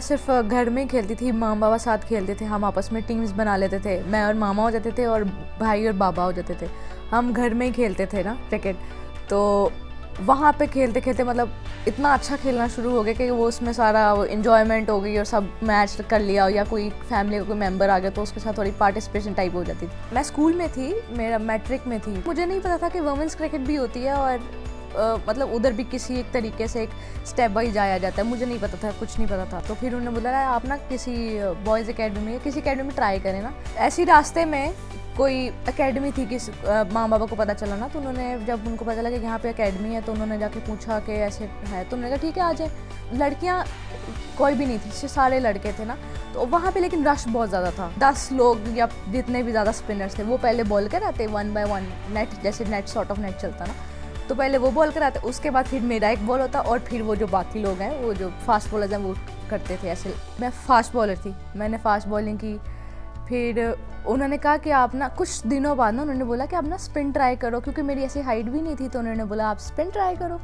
मैं सिर्फ़ घर में खेलती थी मामा बाबा साथ खेलते थे, हम आपस में टीम्स बना लेते थे, मैं और मामा हो जाते थे और भाई और बाबा हो जाते थे, हम घर में ही खेलते थे ना क्रिकेट तो वहाँ पे खेलते खेलते मतलब इतना अच्छा खेलना शुरू हो गया कि वो उसमें सारा इन्जॉयमेंट हो गई और सब मैच कर लिया या कोई फैमिली का कोई मेंबर आ गया तो उसके साथ थोड़ी पार्टिसिपेशन टाइप हो जाती थी। मैं स्कूल में थी, मेरा मैट्रिक में थी। मुझे नहीं पता था कि वुमेंस क्रिकेट भी होती है और आ, मतलब उधर भी किसी एक तरीके से एक स्टेप बाई जाया जाता है। मुझे नहीं पता था कुछ नहीं पता था। तो फिर उन्होंने बोला आप ना किसी बॉयज़ अकेडमी या किसी अकेडमी में ट्राई करें ना। ऐसी रास्ते में कोई एकेडमी थी किस माँ बाबा को पता चला ना तो उन्होंने जब उनको पता लगा कि यहाँ पे एकेडमी है तो उन्होंने जाके पूछा कि ऐसे है तो उन्होंने कहा ठीक है आ जाए। लड़कियाँ कोई भी नहीं थी सारे लड़के थे ना। तो वहाँ पे लेकिन रश बहुत ज़्यादा था। दस लोग या जितने भी ज़्यादा स्पिनर्स थे वो पहले बॉल कर आते वन बाय वन नेट जैसे नेट सॉर्ट ऑफ़ नेट चलता ना। तो पहले वो बॉल कराते, उसके बाद फिर मेरा एक बॉल होता और फिर वो जो बाकी लोग हैं, वो जो फास्ट बॉलर हैं, वो करते थे ऐसे। मैं फास्ट बॉलर थी। मैंने फास्ट बॉलिंग की। फिर उन्होंने कहा कि आप ना, कुछ दिनों बाद ना उन्होंने बोला कि आप ना स्पिन ट्राई करो, क्योंकि मेरी ऐसी हाइट भी नहीं थी तो उन्होंने बोला, आप स्पिन ट्राई करो।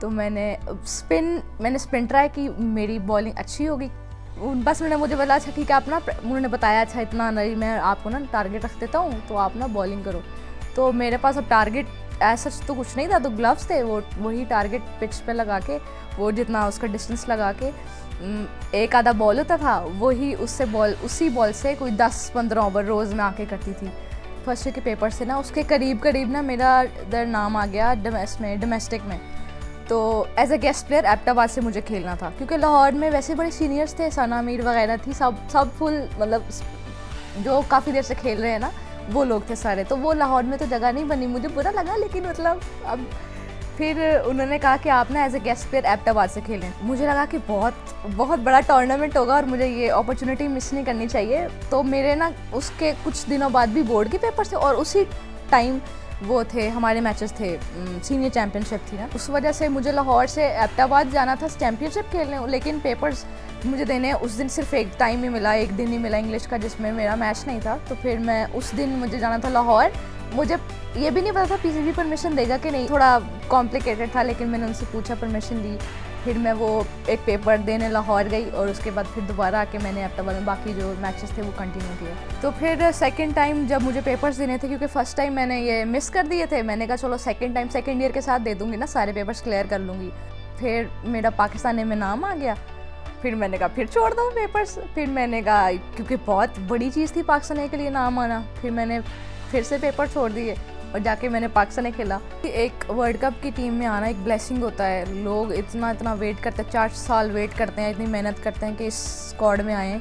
तो मैंने स्पिन मैंने स्पिन ट्राई की, मेरी बॉलिंग अच्छी होगी बस उन्होंने मुझे बोला अच्छा ठीक है, आप ना उन्होंने बताया अच्छा इतना नहीं, मैं आपको ना टारगेट रख देता हूँ तो आप ना बॉलिंग करो। तो मेरे पास अब टारगेट ऐसा तो कुछ नहीं था तो ग्लव्स थे, वो वही टारगेट पिच पे लगा के, वो जितना उसका डिस्टेंस लगा के एक आधा बॉल होता था, वही उससे बॉल उसी बॉल से कोई दस, पंद्रह ओवर रोज़ में आके करती थी। फ़र्स्ट ईयर के पेपर से ना, उसके करीब करीब ना मेरा इधर नाम आ गया डोमेस में डोमेस्टिक में। तो as a guest player Abbottabad से मुझे खेलना था, क्योंकि लाहौर में वैसे बड़े सीनियर्स थे सना मीर वगैरह थी, सब सब फुल मतलब जो काफ़ी देर से खेल रहे हैं ना वो लोग थे सारे। तो वो लाहौर में तो जगह नहीं बनी, मुझे बुरा लगा, लेकिन मतलब अब फिर उन्होंने कहा कि आप ना as a guest player Abbottabad से खेलें। मुझे लगा कि बहुत बहुत बड़ा टूर्नामेंट होगा और मुझे ये अपॉर्चुनिटी मिस नहीं करनी चाहिए। तो मेरे ना उसके कुछ दिनों बाद भी बोर्ड के पेपर थे और उसी टाइम वो थे, हमारे मैचेस थे सीनियर चैम्पियनशिप थी ना। उस वजह से मुझे लाहौर से एप्टाबाद जाना था चैम्पियनशिप खेलने, लेकिन पेपर्स मुझे देने उस दिन सिर्फ़ एक टाइम ही मिला, एक दिन ही मिला इंग्लिश का, जिसमें मेरा मैच नहीं था। तो फिर मैं उस दिन मुझे जाना था लाहौर। मुझे ये भी नहीं पता था पीसीबी परमिशन देगा कि नहीं। थोड़ा कॉम्प्लिकेटेड था, लेकिन मैंने उनसे पूछा परमिशन दी। फिर मैं वो एक पेपर देने लाहौर गई और उसके बाद फिर दोबारा आके मैंने अक्टूबर में बाकी जो मैचेस थे वो कंटिन्यू किए। तो फिर सेकंड टाइम जब मुझे पेपर्स देने थे, क्योंकि फ़र्स्ट टाइम मैंने ये मिस कर दिए थे, मैंने कहा, चलो सेकंड टाइम सेकंड ईयर के साथ दे दूँगी ना, सारे पेपर्स क्लियर कर लूँगी। फिर मेरा पाकिस्तान में नाम आ गया। फिर मैंने कहा, फिर छोड़ दो पेपर्स फिर मैंने कहा, क्योंकि बहुत बड़ी चीज़ थी पाकिस्तान के लिए नाम आना। फिर मैंने फिर से पेपर छोड़ दिए। और जाके मैंने पाकिस्तान खेला। एक वर्ल्ड कप की टीम में आना एक ब्लेसिंग होता है। लोग इतना इतना वेट करते हैं, चार साल वेट करते हैं, इतनी मेहनत करते हैं कि इस स्कॉड में आएँ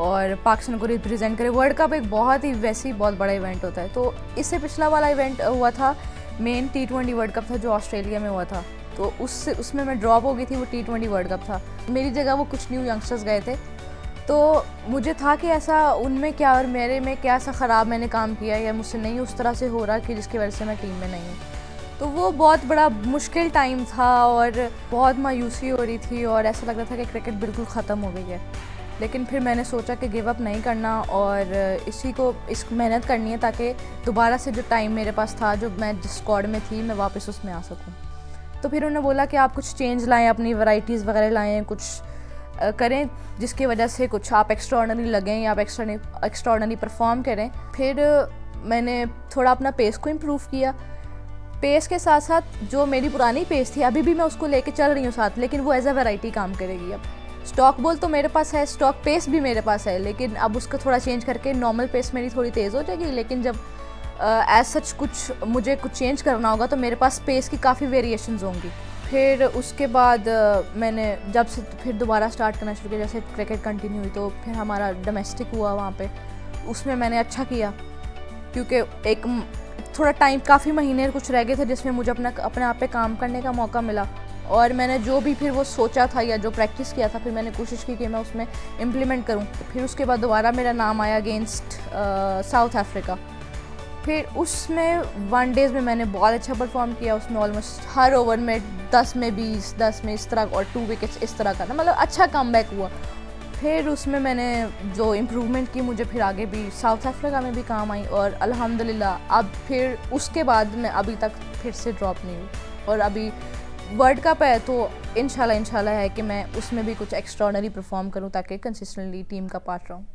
और पाकिस्तान को रिप्रेजेंट करें। वर्ल्ड कप एक बहुत ही वैसे ही बहुत बड़ा इवेंट होता है। तो इससे पिछला वाला इवेंट हुआ था main T twenty World Cup था जो ऑस्ट्रेलिया में हुआ था। तो उससे, उसमें मैं ड्रॉप हो गई थी, वो टी ट्वेंटी वर्ल्ड कप था। मेरी जगह वो कुछ न्यू यंगस्टर्स गए थे। तो मुझे था कि ऐसा उनमें क्या और मेरे में क्या ऐसा ख़राब मैंने काम किया या मुझसे नहीं उस तरह से हो रहा कि जिसकी वजह से मैं टीम में नहीं हूँ। तो वो बहुत बड़ा मुश्किल टाइम था और बहुत मायूसी हो रही थी और ऐसा लग रहा था कि क्रिकेट बिल्कुल ख़त्म हो गई है। लेकिन फिर मैंने सोचा कि गिव अप नहीं करना और इसी को, इस मेहनत करनी है ताकि दोबारा से जो टाइम मेरे पास था, जो मैं जिस स्क्वाड में थी, मैं वापस उसमें आ सकूँ। तो फिर उन्होंने बोला कि आप कुछ चेंज लाएँ, अपनी वैरायटीज़ वगैरह लाएँ, कुछ करें, जिसकी वजह से कुछ आप एक्स्ट्रॉर्डनरी लगें या आप एक्स्ट्रा एक्स्ट्रॉर्डनरी परफॉर्म करें। फिर मैंने थोड़ा अपना पेस को इम्प्रूव किया। पेस के साथ साथ जो मेरी पुरानी पेस थी, अभी भी मैं उसको लेके चल रही हूँ साथ, लेकिन वो एज अ वेराइटी काम करेगी अब। स्टॉक बॉल तो मेरे पास है स्टॉक पेस भी मेरे पास है, लेकिन अब उसको थोड़ा चेंज करके नॉर्मल पेस मेरी थोड़ी तेज़ हो जाएगी, लेकिन जब एज सच कुछ, मुझे कुछ चेंज करना होगा तो मेरे पास पेस की काफ़ी वेरिएशंस होंगी। फिर उसके बाद मैंने जब से फिर दोबारा स्टार्ट करना शुरू किया, जैसे क्रिकेट कंटिन्यू हुई तो फिर हमारा डोमेस्टिक हुआ वहाँ पे। उसमें मैंने अच्छा किया, क्योंकि एक थोड़ा टाइम काफ़ी महीने कुछ रह गए थे जिसमें मुझे अपना, अपने आप पे काम करने का मौका मिला। और मैंने जो भी फिर वो सोचा था या जो प्रैक्टिस किया था, फिर मैंने कोशिश की कि मैं उसमें इम्प्लीमेंट करूँ। फिर उसके बाद दोबारा मेरा नाम आया अगेंस्ट साउथ अफ्रीका फिर उसमें वन डेज़ में मैंने बहुत अच्छा परफॉर्म किया, उसमें ऑलमोस्ट हर ओवर में दस में बीस, दस में इस तरह और टू विकेट्स इस तरह का ना मतलब अच्छा कम हुआ। फिर उसमें मैंने जो इम्प्रूवमेंट की, मुझे फिर आगे भी साउथ अफ्रीका में भी काम आई और अल्हम्दुलिल्लाह, अब फिर उसके बाद मैं अभी तक फिर से ड्रॉप नहीं हुई। और अभी वर्ल्ड कप है तो इनशाला इनशाला है कि मैं उसमें भी कुछ एक्स्ट्रॉनरी परफॉर्म करूँ ताकि कंसिस्टेंटली टीम का पार्ट रहूँ।